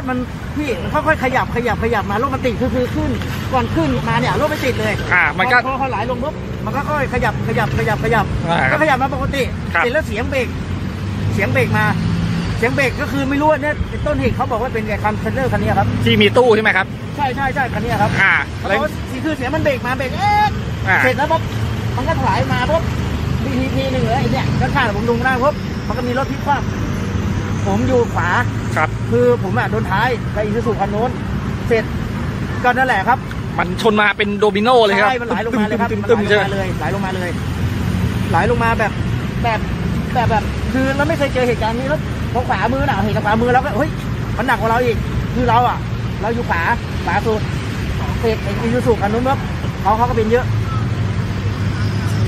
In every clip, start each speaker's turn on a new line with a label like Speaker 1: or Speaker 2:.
Speaker 1: ถมันพี่มันค่อยๆขยับขยับขยับมารถมันติดคือคือขึ้น ก่อนขึ้นมาเนี่ยรถไม่ติดเลย
Speaker 2: อ่ามันก็
Speaker 1: พอพอไหลลงปุ๊บมันก็ค่อยขยับขยับขยับขยับ
Speaker 2: อ่าครับ
Speaker 1: ก็ขยับมาปกติ
Speaker 2: ครับ
Speaker 1: เสร็จแล้วเสียงเบรกเสียงเบรกมา เสียงเบรกก็คือไม่รู้ว่าเนี่ยต้นเหตุเขาบอกว่าเป็นไงคันเทรลเลอร์คันนี้ครับ
Speaker 2: ที่มีตู้ใช่ไหมครับ
Speaker 1: ใช่ใช่ใช่คันนี้ครับ
Speaker 2: อ่า
Speaker 1: เขาบ
Speaker 2: แล้
Speaker 1: อ
Speaker 2: ว
Speaker 1: กว่าสีคือเสียงมันเบรกมาเบรกเอ๊ะ
Speaker 2: อ่า
Speaker 1: เสร็จแล้วปุ๊บมันก็ถลายมาปุ๊บทีทีทีหนึ่งเลยไอ้เนี่ยข้างๆผมดูไม่ได้ปุ๊บมันก็มีรถพลิกคว่ำ ผมอยู่ขวา
Speaker 2: ครับ
Speaker 1: คือผมอะโดนท้ายไปอีซูซูคันโน้น เสร็จก็นั่นแหละครับ
Speaker 2: มันชนมาเป็นโดมิโนเลยครับ
Speaker 1: ใช่มันไหลลงมาเลยครับ
Speaker 2: ตึม
Speaker 1: มัน
Speaker 2: ตึม
Speaker 1: ไหล
Speaker 2: ๆ
Speaker 1: ล
Speaker 2: ใช่
Speaker 1: ง
Speaker 2: ไหม
Speaker 1: มาเลยไหลลงมาเลยไหลลงมาแบบแบบแบบแบบ คือเราไม่เคยเจอเหตุการณ์นี้แล้วพอขวามือน่ะเห็นกับขวามือเราก็เฮ้ยมันหนักกว่าเราอีก คือเราอะ เราอยู่ขวาขวาสุดเสร็จไอ้อีซูซูคันโน้นปุ๊บเขาเขาก็เป็นเยอะ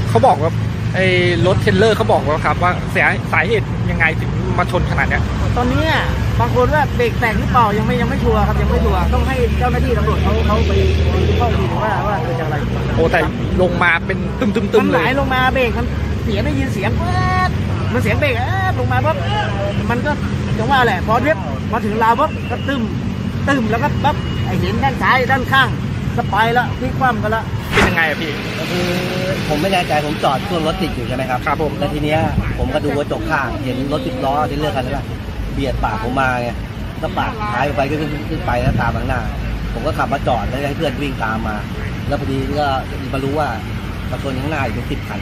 Speaker 2: เขาบอกว่า ไอ้รถเทรลเลอร์เขาบอกว่าครับ ว่าเสียสาเหตุยังไงถึงมาชนขนาดเนี้ย
Speaker 1: ตอนนี้อะบางคนว่าเบรกแตกหรือเปล่ายังไม่ยังไม่ชัวร์ครับยังไม่ชัวร์ต้องให้เจ้าหน้าที่ตำรวจเขาเขาไปดูข้อมูลว่าว่าเกิดจากอะไร
Speaker 2: โอ้แต่ลงมาเป็นตึมตึมตึ
Speaker 1: มั
Speaker 2: ม
Speaker 1: น
Speaker 2: เล
Speaker 1: ไหล
Speaker 2: ย
Speaker 1: ลงมาเบรกมันเสียได้ยินเสียงแป๊ดมันเสียงเบรกแอ๊ดลงมาปั๊บมันก็จังว่าแหละพอเรียบมาถึงราวปั๊บก็ตึมตึมแล้วก็ปั๊บไอเห็นด้านซ้ายด้านข้างก็ไปละพลิกคว่ำกันละ
Speaker 2: เป็นยังไงอะพี่
Speaker 3: ก็คือผมไม่แน่ใจผมจอดช่วงรถติดอยู่ใช่ไหมครับ
Speaker 2: ครับผม
Speaker 3: แล้วทีเนี้ยผมก็ดูกระจกข้างเห็นรถสิบล้อที่เลือกกันแล้วเบียดปากผมมาไงก็ปาดท้ายไปก็ขึ้นขึ้นไปแล้วตามข้างหน้า ผมก็ขับมาจอดแล้วให้เพื่อนวิ่งตามมา แล้วพอดีก็มารู้ว่ามาชนข้างหน้าอีกเป็นสิบคัน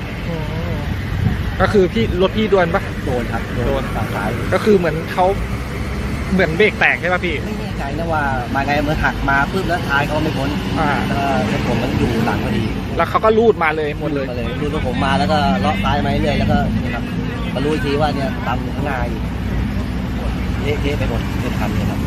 Speaker 2: ก็คือพี่รถพี่ดวนปะ
Speaker 3: โดนครับ
Speaker 2: โดน
Speaker 3: ฝั่งซ้าย
Speaker 2: ก็คือเหมือนเขา เหมือนเบรกแตกใช่ปะพี่
Speaker 3: ไม่แน่ใจนะว่ามาไงเหมือนหักมาปุ๊บแล้วท้ายเขาไม่พ้น
Speaker 2: อ่า
Speaker 3: แล้วก็รถผมมันอยู่หลังพอดี
Speaker 2: แล้วเขาก็ลูดมาเลยหมดเลย
Speaker 3: ก็เลยดูรถผมมาแล้วก็เลาะซ้ายมาเรื่อยๆแล้วก็นี่ครับมารู้อีกทีว่าเนี่ยตามอยู่ข้างหน้าอยู่เละเทะไปหมดเป็นคันเลยครับ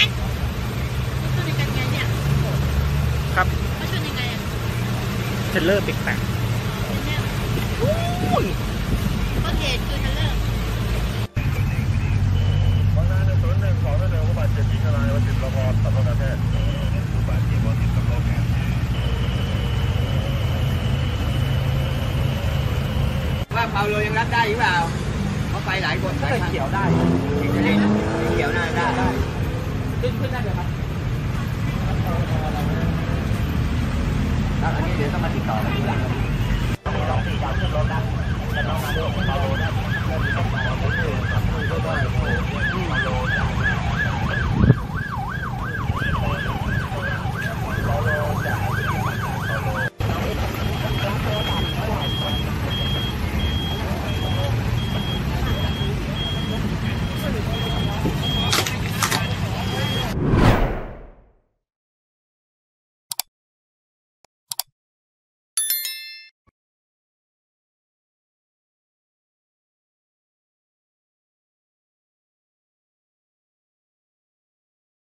Speaker 4: สิบหกคันเขาชนกันไงเนี่ย
Speaker 2: ครับ
Speaker 4: เขาชนยังไงอะ
Speaker 2: เทรลเลอร์เบรกแตก
Speaker 4: เนี่ยต้นเหตุคือทันเลอร์
Speaker 5: บางนาในศูนย์หนึ่งของหนึ่งผู้บาดเจ็บหญิงอะไรวัชิรพรสัตวแพทย์ผู้บาดเจ็บวัชิรพร
Speaker 6: ว่าเปาโลยังรับได้หรือเปล่าเขาไปหลายคนหลายครั้ง
Speaker 1: เขียวได้
Speaker 6: เขียวได้ได้ ขึ้นขึ้นได้เลยครับอันนี้เดี๋ยวต้องมาติดต่อกัน